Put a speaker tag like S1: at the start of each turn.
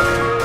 S1: you